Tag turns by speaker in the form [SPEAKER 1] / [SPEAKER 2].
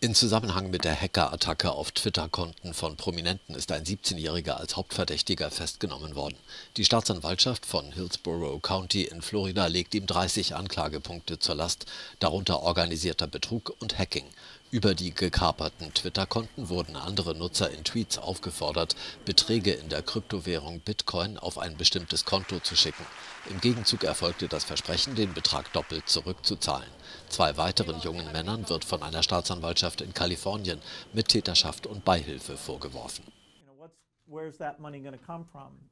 [SPEAKER 1] In Zusammenhang mit der Hackerattacke auf Twitter-Konten von Prominenten ist ein 17-Jähriger als Hauptverdächtiger festgenommen worden. Die Staatsanwaltschaft von Hillsborough County in Florida legt ihm 30 Anklagepunkte zur Last, darunter organisierter Betrug und Hacking. Über die gekaperten Twitter-Konten wurden andere Nutzer in Tweets aufgefordert, Beträge in der Kryptowährung Bitcoin auf ein bestimmtes Konto zu schicken. Im Gegenzug erfolgte das Versprechen, den Betrag doppelt zurückzuzahlen. Zwei weiteren jungen Männern wird von einer Staatsanwaltschaft in Kalifornien mit Täterschaft und Beihilfe vorgeworfen.